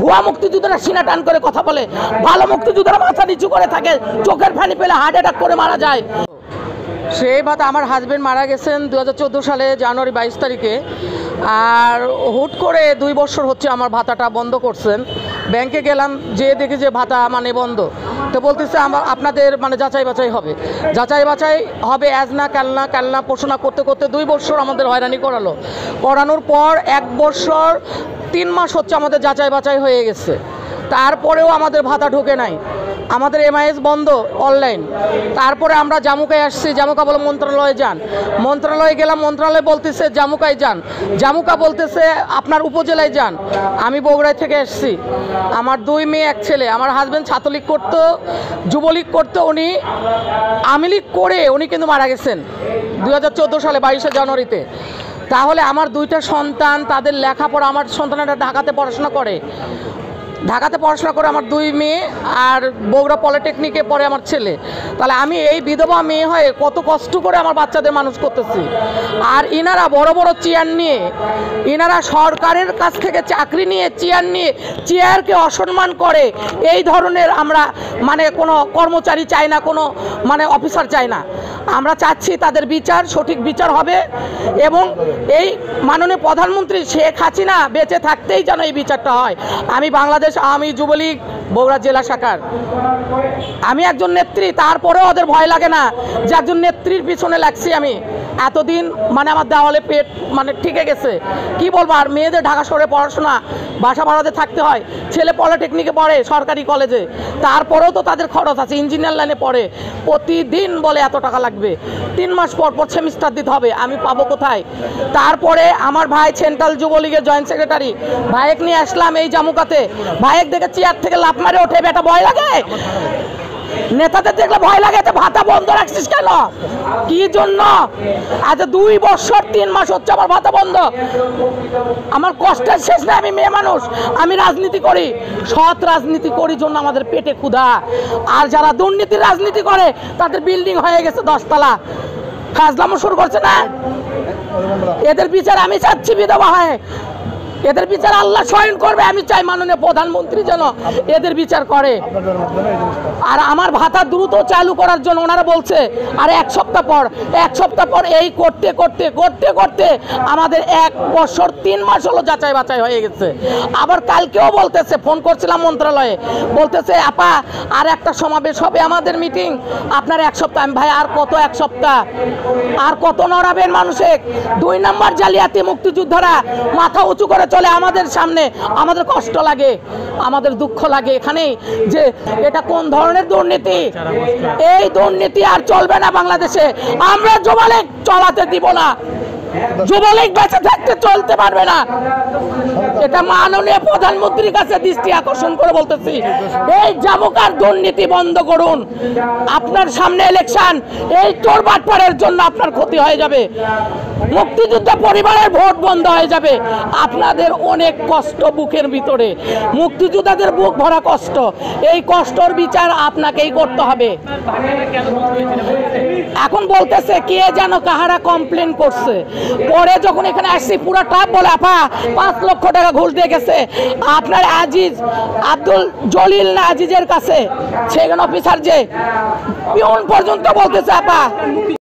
ভুয়া মুক্তিযোদ্ধারা সিনা টান করে কথা বলে, ভালো মুক্তিযোদ্ধারা মাথা নিচু করে থাকে, চোখের ফানি পেলে হার্ট অ্যাটাক করে মারা যায়। সেই ভাত আমার হাজবেন্ড মারা গেছেন দু হাজার চোদ্দ সালে জানুয়ারি বাইশ তারিখে। আর হুট করে দুই বছর হচ্ছে আমার ভাতাটা বন্ধ করছেন। ব্যাংকে গেলাম, যে দেখি যে ভাতা মানে বন্ধ। তো বলতেছে আমার আপনাদের মানে যাচাই বাছাই হবে। যাচাই বাছাই হবে অ্যাজ না কালনা কালনা পোষণা করতে করতে দুই বছর আমাদের হয়রানি করালো। করানোর পর এক বছর, তিন মাস হচ্ছে আমাদের যাচাই বাছাই হয়ে গেছে। তারপরেও আমাদের ভাতা ঢোকে নাই। আমাদের এমআইএস বন্ধ অনলাইন তারপরে আমরা জামুকায় আসছি, জামুকা বলে মন্ত্রণালয়ে যান। মন্ত্রণালয়ে গেলাম, মন্ত্রণালয় বলতেছে জামুকায় যান। জামুকা বলতেছে আপনার উপজেলায় যান। আমি বগুড়ায় থেকে এসছি। আমার দুই মেয়ে, এক ছেলে। আমার হাজব্যান্ড ছাত্রলীগ করতো, যুবলীগ করতো, উনি আওয়ামী লীগ করে উনি কিন্তু মারা গেছেন দু হাজার চোদ্দ সালে, বাইশে জানুয়ারিতে। তাহলে আমার দুইটা সন্তান, তাদের লেখাপড়া, আমার সন্তানেরা ঢাকাতে পড়াশোনা করে। ঢাকাতে পড়াশোনা করে আমার দুই মেয়ে আর বগুড়া পলিটেকনিকে পড়ে আমার ছেলে। তাহলে আমি এই বিধবা মেয়ে হয়ে কত কষ্ট করে আমার বাচ্চাদের মানুষ করতেছি। আর ইনারা বড় বড় চেয়ার নিয়ে, ইনারা সরকারের কাছ থেকে চাকরি নিয়ে, চেয়ার নিয়ে, চেয়ারকে অসম্মান করে, এই ধরনের আমরা মানে কোনো কর্মচারী চাই না, কোনো মানে অফিসার চাই না। আমরা চাচ্ছি তাদের বিচার, সঠিক বিচার হবে এবং এই মাননীয় প্রধানমন্ত্রী শেখ হাসিনা বেঁচে থাকতেই যেন এই বিচারটা হয়। আমি বাংলাদেশ আওয়ামী যুবলীগ, বগুড়া জেলা শাখার। আমি একজন নেত্রী, তারপরেও ওদের ভয় লাগে না যে একজন নেত্রীর পিছনে লাগছি আমি। এতদিন মানে আমার দেওয়ালে পেট মানে ঠিকে গেছে। কি বলব, আর মেয়েদের ঢাকা শহরে পড়াশোনা, বাসা ভাড়াতে থাকতে হয়, ছেলে পলিটেকনিকে পড়ে সরকারি কলেজে, তারপরেও তো তাদের খরচ আছে, ইঞ্জিনিয়ার লাইনে পড়ে, প্রতিদিন বলে এত টাকা লাগবে। তিন মাস পর পর সেমিস্টার দিতে হবে, আমি পাবো কোথায়? তারপরে আমার ভাই সেন্ট্রাল যুবলীগের জয়েন্ট সেক্রেটারি ভাইয়েক নিয়ে আসলাম এই জামুকাতে ভাইয়েক দেখে চেয়ার থেকে লাফ মারে ওঠে, বেটা ভয় লাগে? নেতাদের দেখলে ভয় লাগে তো ভাতা বন্ধ রাখছিস কেন? কি জন্য? আজ দুই বছর, তিন মাস হচ্ছে আমার ভাতা বন্ধ। আমার কষ্টের শেষ নেই, আমি মেয়ে মানুষ, আমি রাজনীতি করি। সৎ রাজনীতি করি জন্য আমাদের পেটে ক্ষুধা। আর যারা দুর্নীতির রাজনীতি করে, তাদের বিল্ডিং হয়ে গেছে দশতলা। ফাজলামো শুরু করছে না? এদের বিচার আমি চাচ্ছি বিধবা হয়। এদের বিচার আল্লাহ স্বয়ং করবে, আমি চাই মাননীয় প্রধানমন্ত্রী যেন এদের বিচার করে। আর আমার ভাতা দ্রুত চালু করার জন্য ওনারা বলছে, আর এক সপ্তাহ পর, এক সপ্তাহ পর এই করতে করতে করতে করতে আমাদের এক বছর তিন মাস হলো যাচাই বাছাই হয়ে গেছে। আবার কালকেও বলতেছে, ফোন করছিলাম মন্ত্রণালয়ে বলতেছে, আপা, আর একটা সমাবেশ হবে আমাদের মিটিং। আপনার এক সপ্তাহ। আমি, ভাই, আর কত এক সপ্তাহ? আর কত নড়াবেন মানুষে দুই নম্বর জালিয়াতি মুক্তিযোদ্ধারা মাথা উঁচু করে চলে আমাদের সামনে। আমাদের কষ্ট লাগে, আমাদের দুঃখ লাগে এখানেই যে এটা কোন ধরনের দুর্নীতি? এই দুর্নীতি আর চলবে না বাংলাদেশে। আমরা জোবালে চলাতে দিব না। যুবলীগ বেঁচে থাকতে চলতে পারবে না। এটা মাননীয় প্রধানমন্ত্রীর কাছে দৃষ্টি আকর্ষণ করে বলতেছি। এই জামুকার দুর্নীতি বন্ধ করুন। আপনার সামনে ইলেকশন এই চোর বাটপাড়ের জন্য আপনার ক্ষতি হয়ে যাবে। মুক্তিযুদ্ধ পরিবারের ভোট বন্ধ হয়ে যাবে। আপনাদের অনেক কষ্ট বুকের ভিতরে। মুক্তিযোদ্ধাদের বুক ভরা কষ্ট। এই কষ্টর বিচার আপনাকেই করতে হবে। এখন বলতেছে, কে যেন কাহারা কমপ্লেন করছে? পরে যখন এখানে আসছি, পুরো টাপ বলে, আপা, পাঁচ লক্ষ টাকা ঘুষ দিয়ে গেছে। আপনার আজিজ, আব্দুল জলিল না আজিজের কাছে, সেখানে অফিসার যে, পিউন পর্যন্ত বলতেছে, আপা